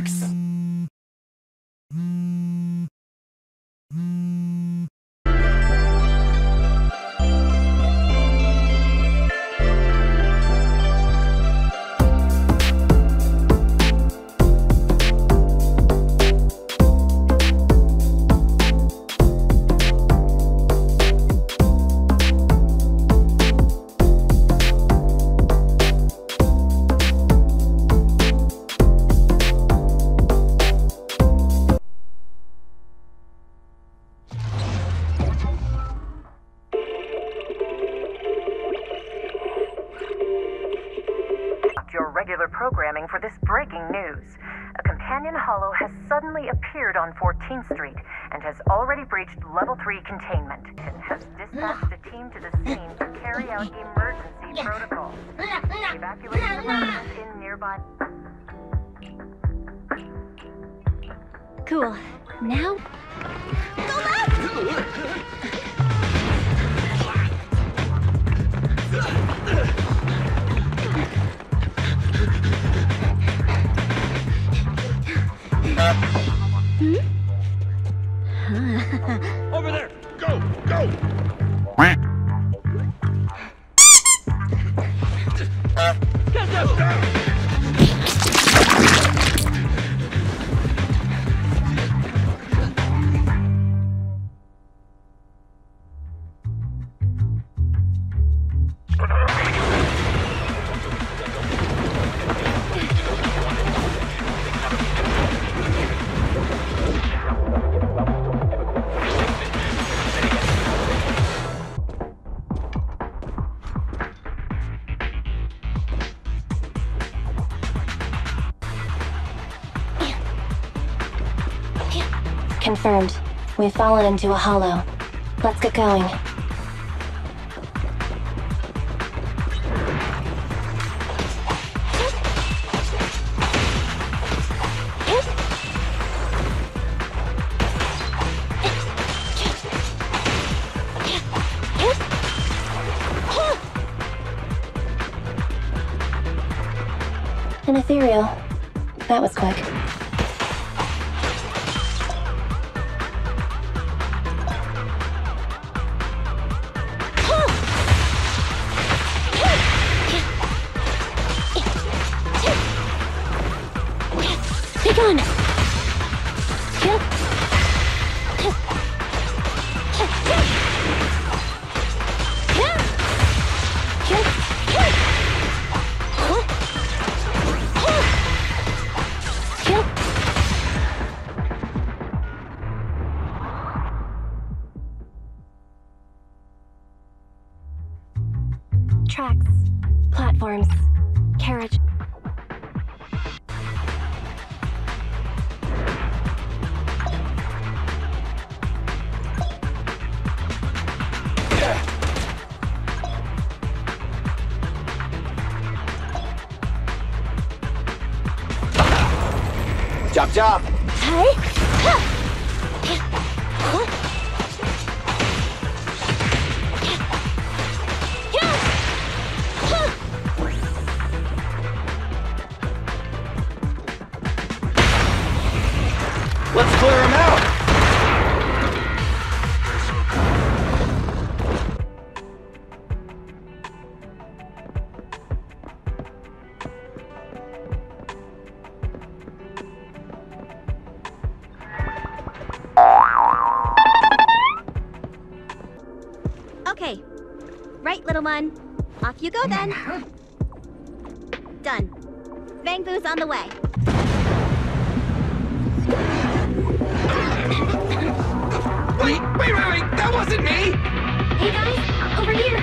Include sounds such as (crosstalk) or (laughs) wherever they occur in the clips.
Tracks! Programming for this breaking news. A companion hollow has suddenly appeared on 14th Street and has already breached level 3 containment and has dispatched a team to the scene to carry out emergency protocols. Evacuation (laughs) of residents in nearby. Cool. Now? Over Confirmed. We've fallen into a hollow. Let's get going. An ethereal. That was quick. Be gone! Tracks, platforms, carriage. Chop chop! Hey! Let's clear him out! Okay. Right, little one. Off you go then. Done. Bangboo's on the way. Wait, wait, wait, wait! That wasn't me! Hey guys, over here!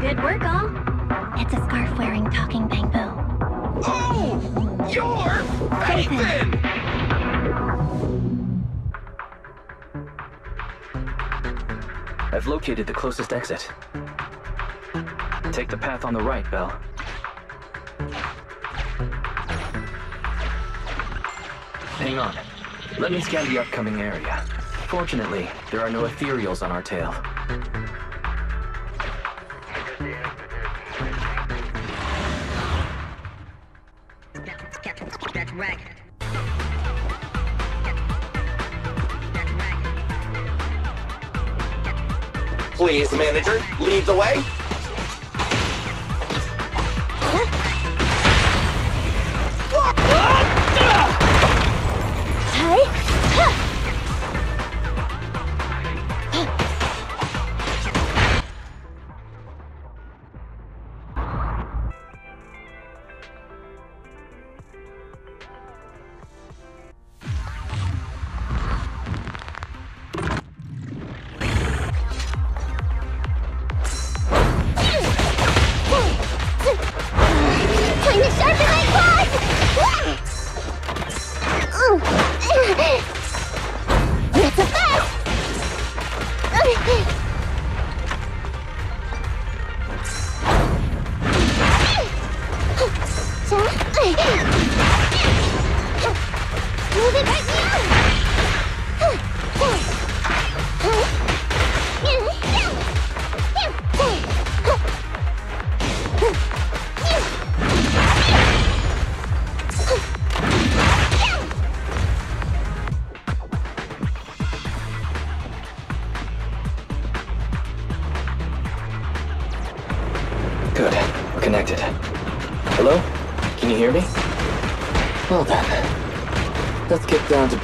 Good work, all. It's a scarf wearing talking bamboo. Oh! You're Nathan! I've located the closest exit. Take the path on the right, Belle. Hang on. Let me scan the upcoming area. Fortunately, there are no ethereals on our tail. ragged. Please, manager, lead the way. 嘿 (laughs) 嘿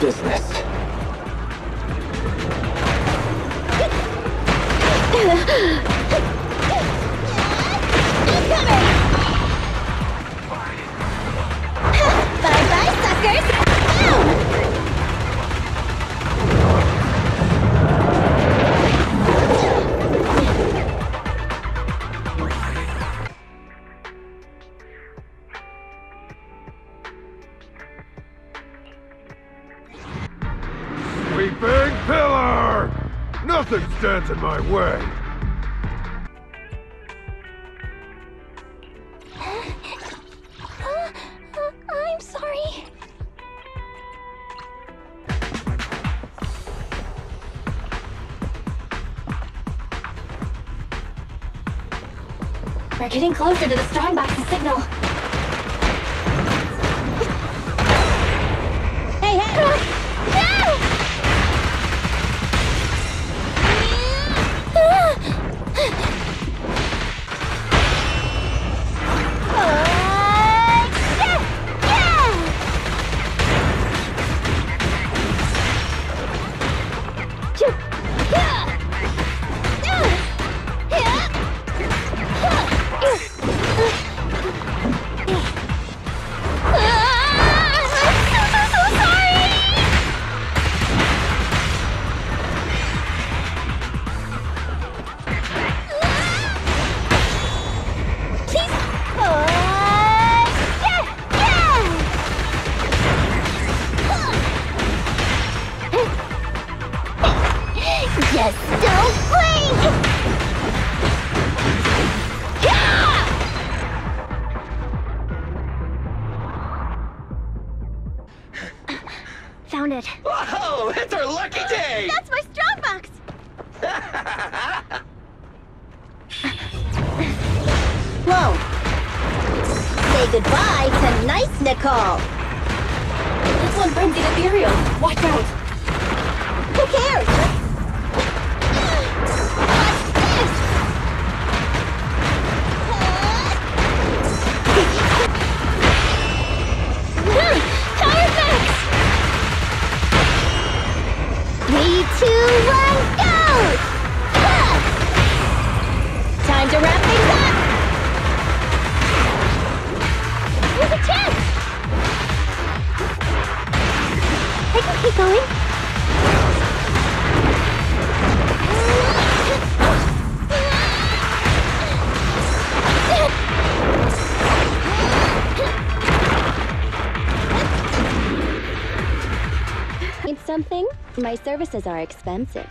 get down to Nothing stands in my way. Uh, I'm sorry. We're getting closer to the strong strongbox signal. Just don't blink! Found it. Whoa, it's our lucky day! That's my strongbox! Whoa! Say goodbye to nice Nicole! This one brings it ethereal. Watch out. Who cares? My services are expensive.